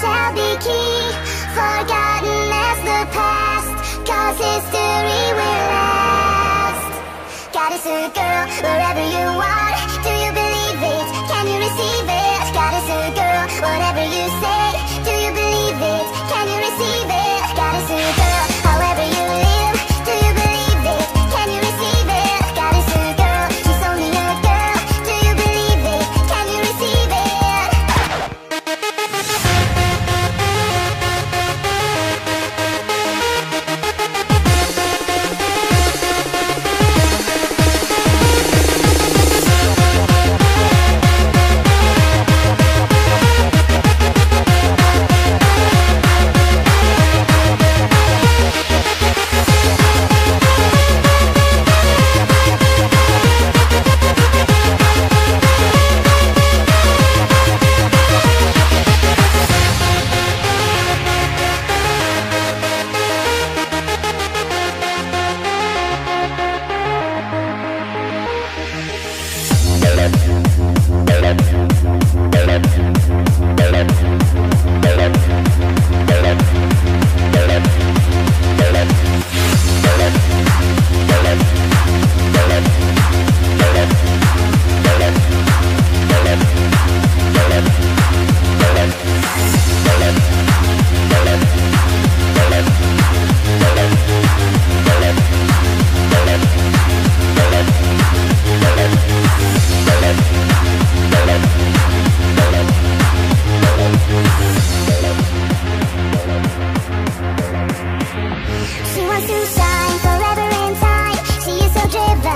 shall be key Forgotten as the past Cause history will last. Goddess or girl, wherever you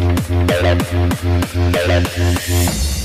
Thank you.